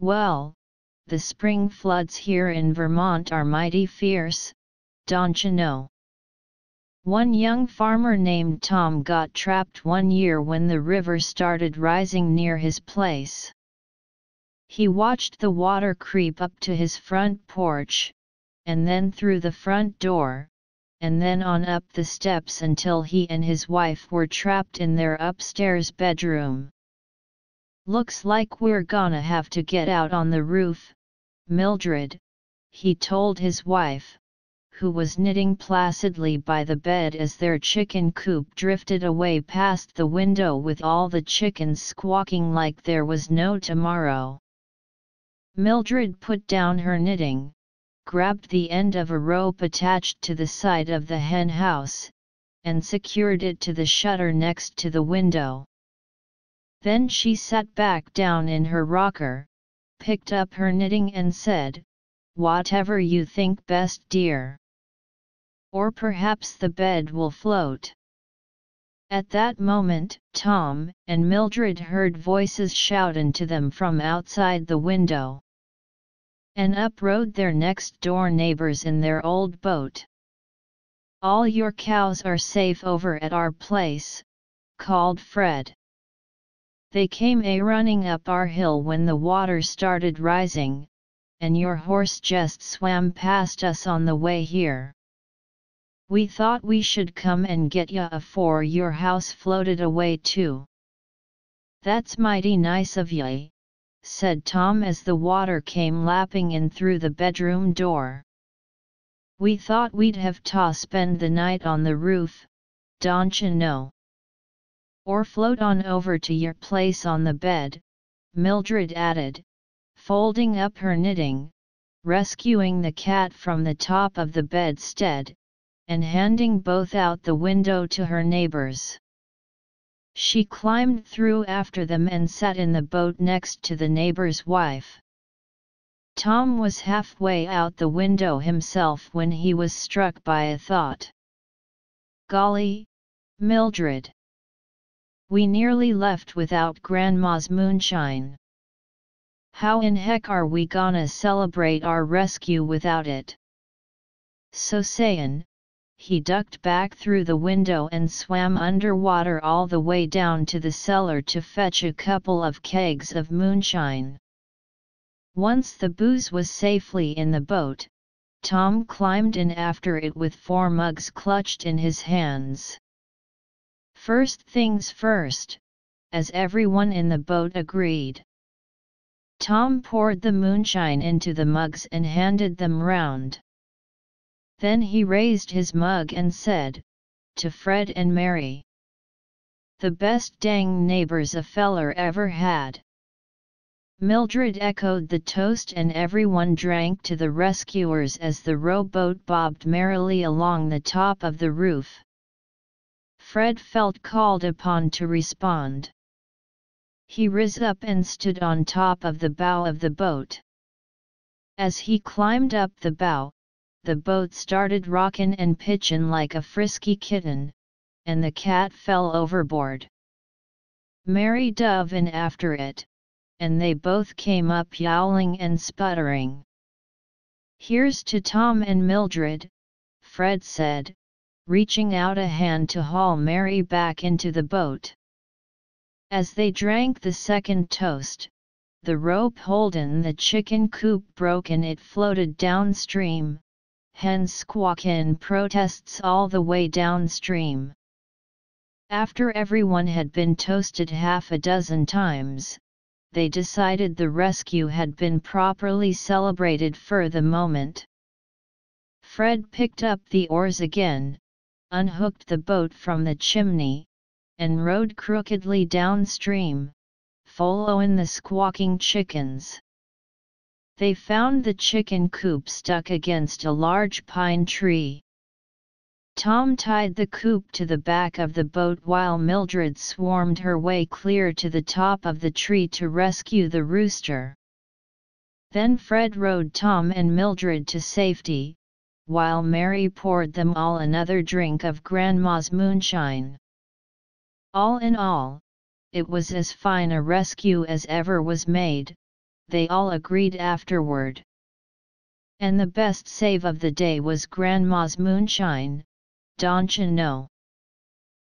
Well, the spring floods here in Vermont are mighty fierce, don't you know? One young farmer named Tom got trapped one year when the river started rising near his place. He watched the water creep up to his front porch, and then through the front door, and then on up the steps until he and his wife were trapped in their upstairs bedroom. Looks like we're gonna have to get out on the roof, Mildred, he told his wife, who was knitting placidly by the bed as their chicken coop drifted away past the window with all the chickens squawking like there was no tomorrow. Mildred put down her knitting, grabbed the end of a rope attached to the side of the hen house, and secured it to the shutter next to the window. Then she sat back down in her rocker, picked up her knitting and said, Whatever you think best dear. Or perhaps the bed will float. At that moment, Tom and Mildred heard voices shouting to them from outside the window. And up rowed their next door neighbors in their old boat. All your cows are safe over at our place, called Fred. They came a running up our hill when the water started rising, and your horse just swam past us on the way here. We thought we should come and get ya afore your house floated away too. That's mighty nice of ye, said Tom as the water came lapping in through the bedroom door. We thought we'd have to spend the night on the roof, don't you know? Or float on over to your place on the bed, Mildred added, folding up her knitting, rescuing the cat from the top of the bedstead, and handing both out the window to her neighbors. She climbed through after them and sat in the boat next to the neighbor's wife. Tom was halfway out the window himself when he was struck by a thought. Golly, Mildred! We nearly left without Grandma's moonshine. How in heck are we gonna celebrate our rescue without it? So sayin', he ducked back through the window and swam underwater all the way down to the cellar to fetch a couple of kegs of moonshine. Once the booze was safely in the boat, Tom climbed in after it with four mugs clutched in his hands. First things first, as everyone in the boat agreed. Tom poured the moonshine into the mugs and handed them round. Then he raised his mug and said, to Fred and Mary. The best dang neighbors a feller ever had. Mildred echoed the toast and everyone drank to the rescuers as the rowboat bobbed merrily along the top of the roof. Fred felt called upon to respond. He rose up and stood on top of the bow of the boat. As he climbed up the bow, the boat started rockin' and pitchin' like a frisky kitten, and the cat fell overboard. Mary dove in after it, and they both came up yowling and sputtering. Here's to Tom and Mildred, Fred said, reaching out a hand to haul Mary back into the boat. As they drank the second toast, the rope holding the chicken coop broke and it floated downstream, hens squawkin' protests all the way downstream. After everyone had been toasted half a dozen times, they decided the rescue had been properly celebrated for the moment. Fred picked up the oars again, unhooked the boat from the chimney, and rowed crookedly downstream, following the squawking chickens. They found the chicken coop stuck against a large pine tree. Tom tied the coop to the back of the boat while Mildred swarmed her way clear to the top of the tree to rescue the rooster. Then Fred rowed Tom and Mildred to safety, while Mary poured them all another drink of Grandma's moonshine. All in all, it was as fine a rescue as ever was made, they all agreed afterward. And the best save of the day was Grandma's moonshine, don't you know?